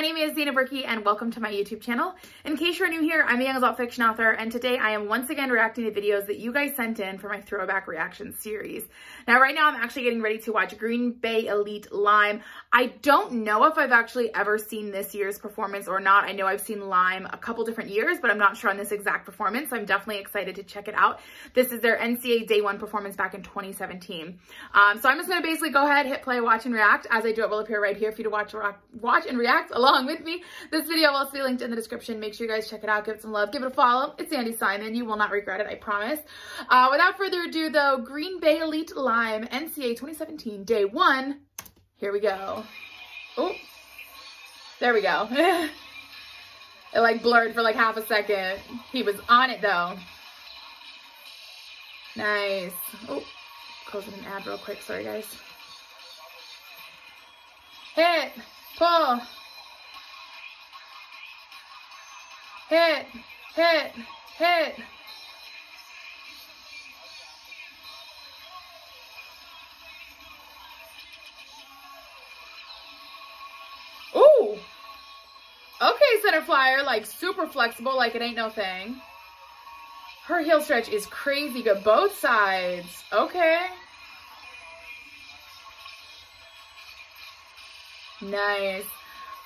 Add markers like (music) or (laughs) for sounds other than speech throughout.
My name is Dana Burkey and welcome to my YouTube channel. In case you're new here, I'm a young adult fiction author and today I am once again reacting to videos that you guys sent in for my throwback reaction series. Now right now I'm actually getting ready to watch Green Bay Elite Lime. I don't know if I've actually ever seen this year's performance or not. I know I've seen Lime a couple different years, but I'm not sure on this exact performance. So I'm definitely excited to check it out. This is their NCA Day 1 performance back in 2017. Um, so I'm just going to basically go ahead, hit play, watch, and react. As I do, it will appear right here for you to watch, watch and react along with me. This video will be linked in the description. Make sure you guys check it out. Give it some love. Give it a follow. It's Andy Simon. You will not regret it, I promise. Uh, without further ado, though, Green Bay Elite Lime NCA 2017 Day 1. Here we go. Oh, there we go. (laughs) it like blurred for like half a second. He was on it though. Nice. Oh, closing an ad real quick. Sorry, guys. Hit. Pull. Hit, hit, hit. Ooh. Okay, center flyer, like super flexible, like it ain't no thing. Her heel stretch is crazy good. Both sides. Okay. Nice.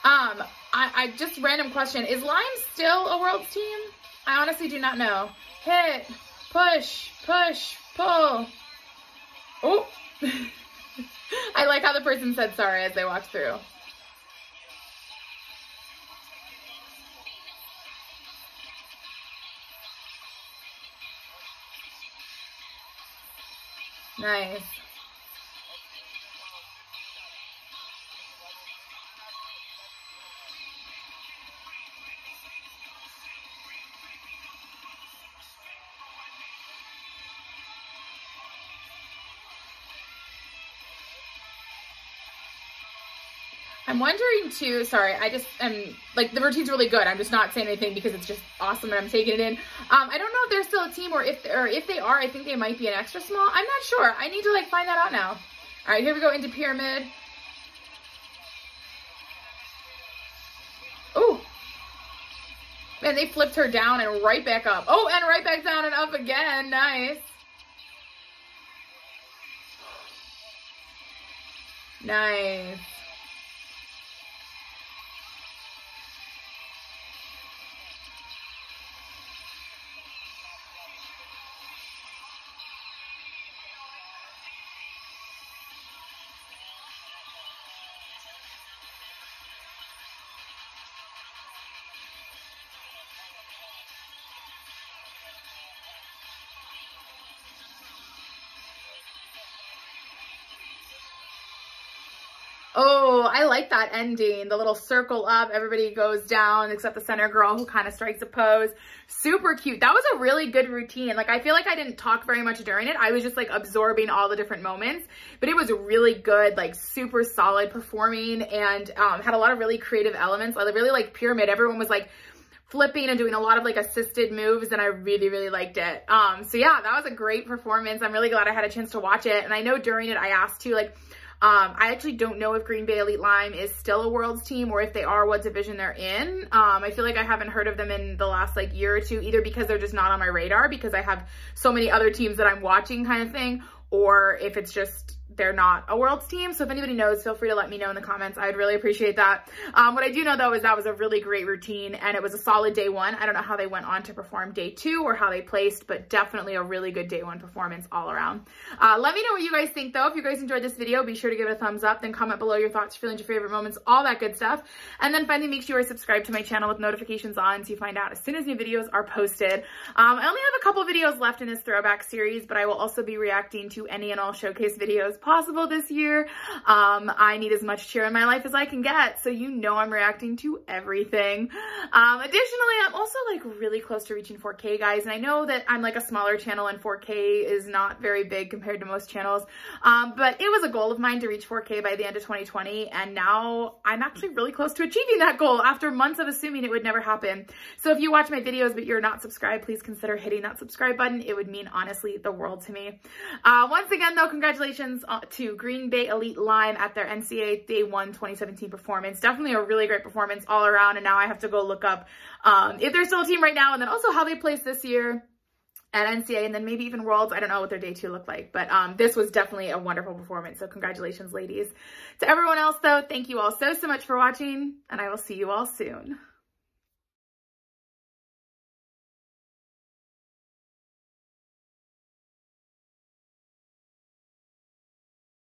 Um, I, I just random question. Is Lime still a world's team? I honestly do not know. Hit, push, push, pull. Oh. (laughs) I like how the person said sorry as they walked through. Nice. I'm wondering too, sorry, I just am, like, the routine's really good. I'm just not saying anything because it's just awesome and I'm taking it in. Um, I don't know if they're still a team or if, or if they are, I think they might be an extra small. I'm not sure. I need to, like, find that out now. All right, here we go into pyramid. Oh. Man, they flipped her down and right back up. Oh, and right back down and up again. Nice. Nice. Oh, I like that ending. The little circle up, everybody goes down except the center girl who kind of strikes a pose. Super cute. That was a really good routine. Like, I feel like I didn't talk very much during it. I was just like absorbing all the different moments, but it was really good, like super solid performing and um, had a lot of really creative elements. I really like Pyramid. Everyone was like, flipping and doing a lot of like assisted moves and I really, really liked it. Um, so yeah, that was a great performance. I'm really glad I had a chance to watch it. And I know during it I asked to like, um, I actually don't know if Green Bay Elite Lime is still a world's team or if they are, what division they're in. Um, I feel like I haven't heard of them in the last like year or two, either because they're just not on my radar because I have so many other teams that I'm watching kind of thing, or if it's just they're not a world's team. So if anybody knows, feel free to let me know in the comments. I'd really appreciate that. Um, what I do know though is that was a really great routine and it was a solid day one. I don't know how they went on to perform day two or how they placed, but definitely a really good day one performance all around. Uh, let me know what you guys think though. If you guys enjoyed this video, be sure to give it a thumbs up, then comment below your thoughts, feelings, your favorite moments, all that good stuff. And then finally, make sure you're subscribed to my channel with notifications on so you find out as soon as new videos are posted. Um, I only have a couple videos left in this throwback series, but I will also be reacting to any and all showcase videos possible this year. Um, I need as much cheer in my life as I can get, so you know I'm reacting to everything. Um, additionally, I'm also like really close to reaching 4K, guys, and I know that I'm like a smaller channel and 4K is not very big compared to most channels, um, but it was a goal of mine to reach 4K by the end of 2020, and now I'm actually really close to achieving that goal after months of assuming it would never happen. So if you watch my videos but you're not subscribed, please consider hitting that subscribe button. It would mean honestly the world to me. Uh, once again, though, congratulations to Green Bay Elite Lime at their NCA Day 1 2017 performance. Definitely a really great performance all around. And now I have to go look up um, if they're still a team right now and then also how they placed this year at NCA and then maybe even Worlds. I don't know what their day two looked like, but um, this was definitely a wonderful performance. So congratulations, ladies. To everyone else, though, thank you all so, so much for watching, and I will see you all soon.